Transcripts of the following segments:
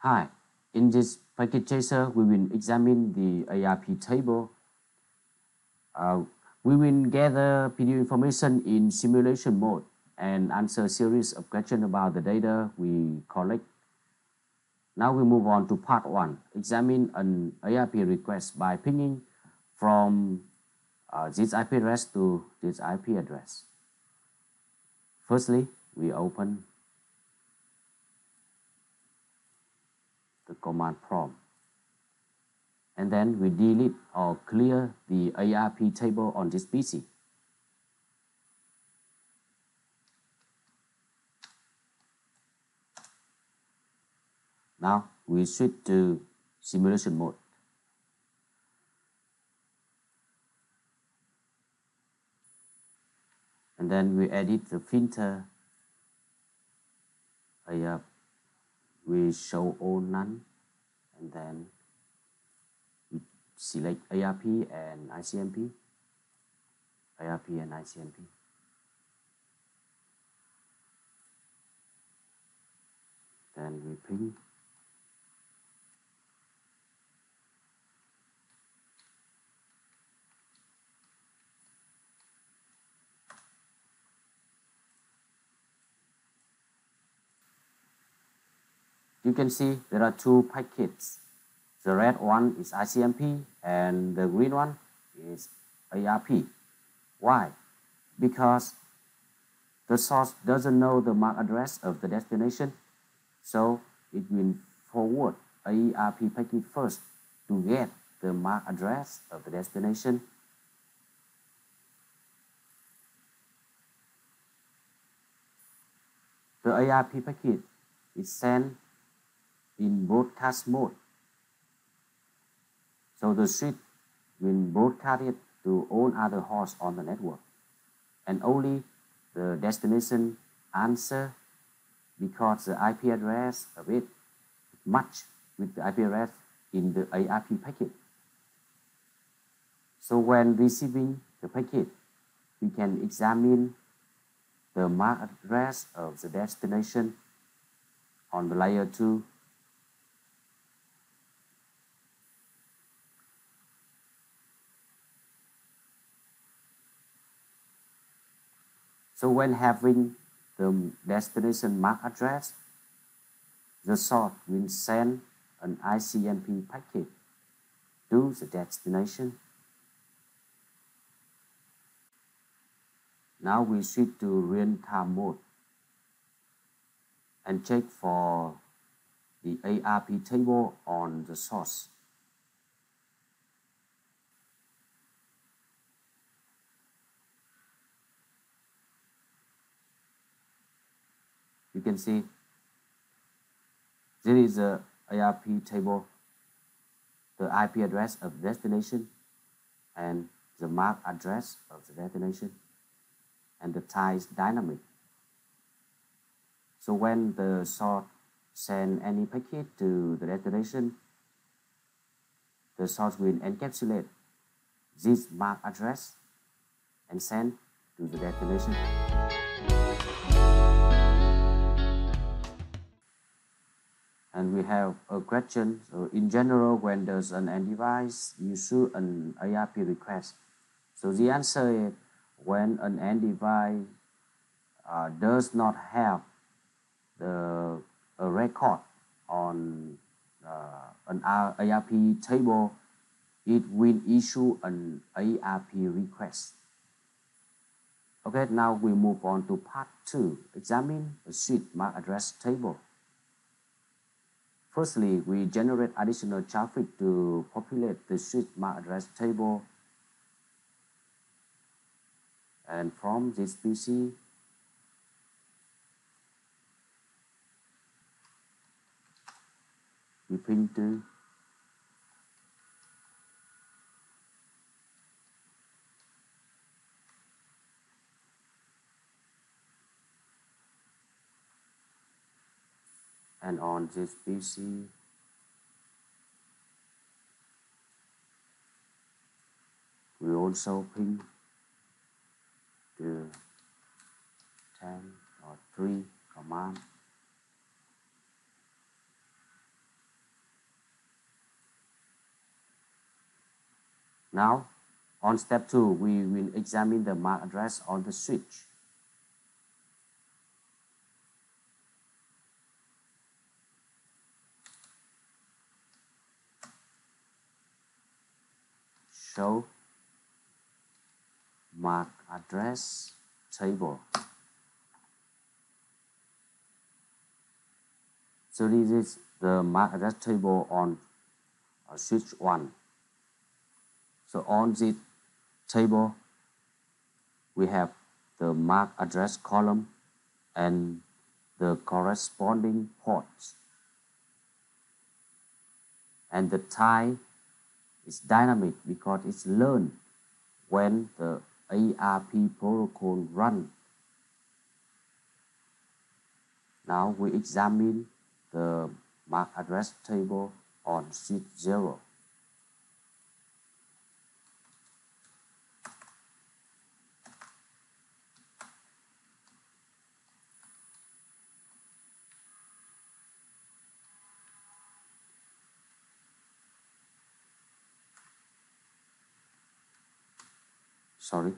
Hi, in this Packet Tracer, we will examine the ARP table. Uh, we will gather PDU information in simulation mode and answer a series of questions about the data we collect. Now we move on to part one, examine an ARP request by pinging from uh, this IP address to this IP address. Firstly, we open the command prompt. And then we delete or clear the ARP table on this PC. Now we switch to simulation mode. And then we edit the filter uh, ARP we show all none and then we select ARP and ICMP ARP and ICMP then we ping you can see there are two packets. The red one is ICMP and the green one is ARP. Why? Because the source doesn't know the MAC address of the destination, so it will forward ARP packet first to get the MAC address of the destination. The ARP packet is sent in broadcast mode. So the switch will broadcast it to all other hosts on the network and only the destination answer because the IP address of it match with the IP address in the ARP packet. So when receiving the packet, we can examine the MAC address of the destination on the layer 2 So when having the destination MAC address, the source will send an ICMP packet to the destination. Now we switch to real-time mode and check for the ARP table on the source. You can see there is a ARP table, the IP address of destination and the MAC address of the destination and the type is dynamic. So when the source send any packet to the destination, the source will encapsulate this MAC address and send to the destination. And we have a question. So in general, when there's an end device you issue an ARP request. So the answer is when an end device uh, does not have the a record on uh, an ARP table, it will issue an ARP request. Okay, now we move on to part two, examine the switch MAC address table. Firstly, we generate additional traffic to populate the switch MAC address table. And from this PC, we print to On this PC, we also ping the 10 or 3 command. Now on step 2 we will examine the MAC address on the switch. Show MAC address table. So this is the MAC address table on uh, switch 1. So on this table, we have the MAC address column and the corresponding ports. And the type is dynamic because it's learned when the ARP protocol run. Now we examine the MAC address table on sheet 0. Sorry.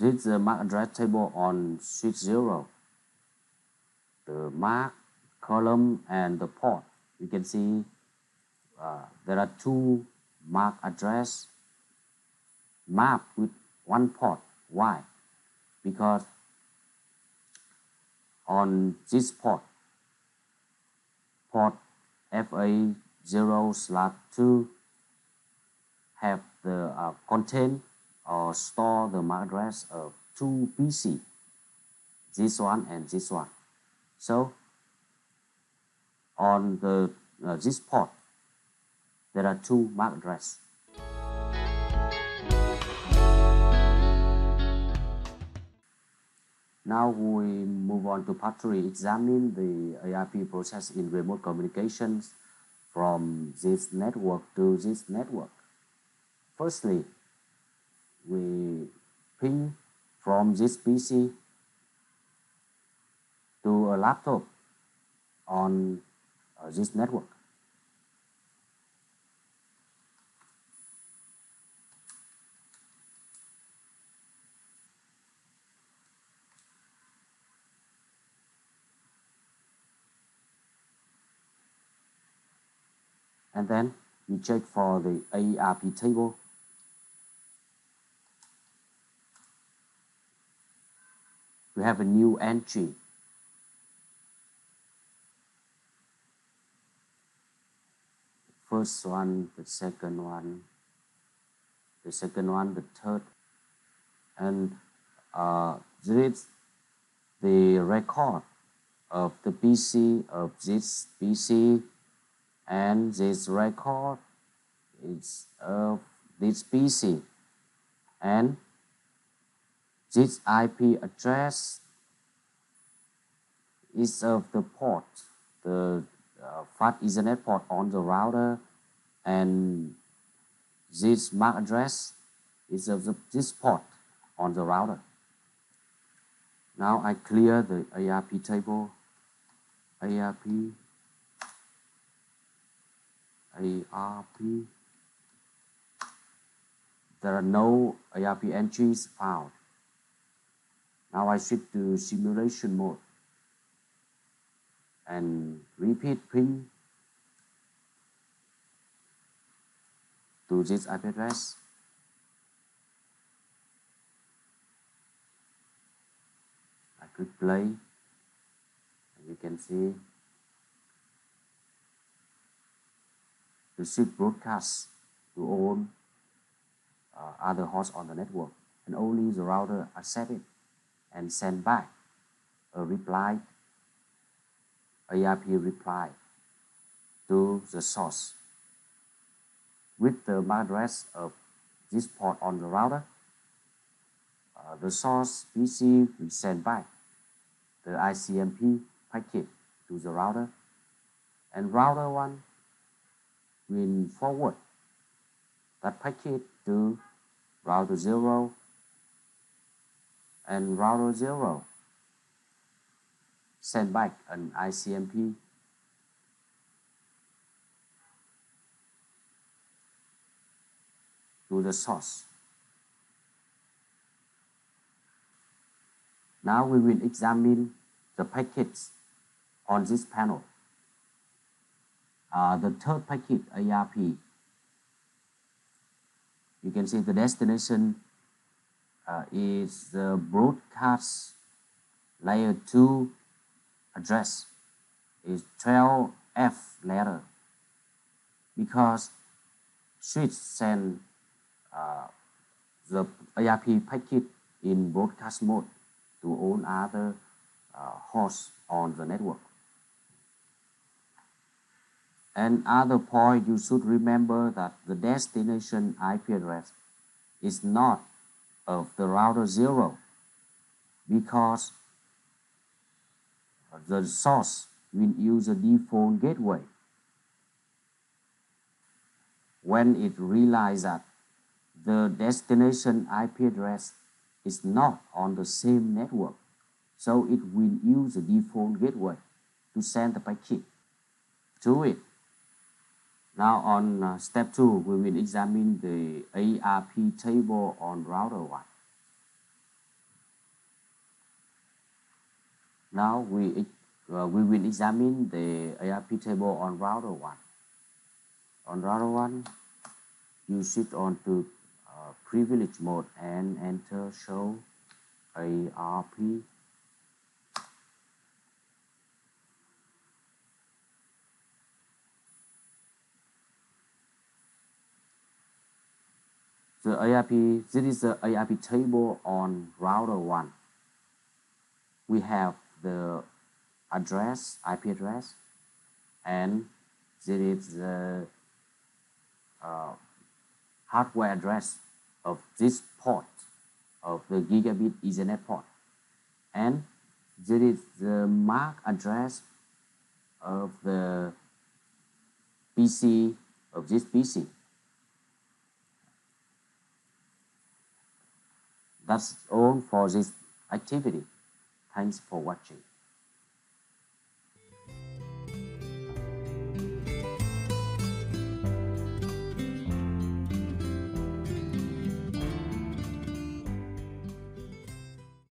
Is the MAC address table on switch 0. The MAC column and the port. You can see uh, there are two MAC address mapped with one port. Why? Because on this port, port FA0 slash 2 have the uh, contain or store the MAC address of two PC, this one and this one. So on the uh, this port, there are two MAC address. Now we move on to part 3, examine the ARP process in remote communications from this network to this network. Firstly, we ping from this PC to a laptop on uh, this network. And then we check for the ARP table we have a new entry. First one, the second one, the second one, the third, and uh, this the record of the PC of this PC and this record is of this PC and this IP address is of the port, the uh, fast Ethernet port on the router, and this MAC address is of the, this port on the router. Now I clear the ARP table, ARP, ARP. Uh, there are no ARP entries found. Now I switch to simulation mode and repeat ping to this IP address. I click play and you can see the switch broadcast to all uh, other hosts on the network and only the router accept it and send back a reply, ARP reply to the source with the MAC address of this port on the router. Uh, the source PC will send back the ICMP packet to the router and router 1 will forward that packet to router 0 and router 0 send back an ICMP to the source. Now we will examine the packets on this panel. Uh, the third packet ARP. You can see the destination uh, is the broadcast layer 2 address is 12F letter because switch send uh, the ARP packet in broadcast mode to all other uh, hosts on the network. And another point you should remember that the destination IP address is not of the router 0 because the source will use a default gateway. When it realizes that the destination IP address is not on the same network, so it will use the default gateway to send the packet to it. Now on uh, step 2, we will examine the ARP table on router 1. Now we, uh, we will examine the ARP table on router 1. On router 1, you switch on to uh, privilege mode and enter show ARP ARP, this is the ARP table on router 1. We have the address, IP address, and this is the uh, hardware address of this port of the gigabit Ethernet port. And this is the MAC address of the PC of this PC. That's all for this activity. Thanks for watching.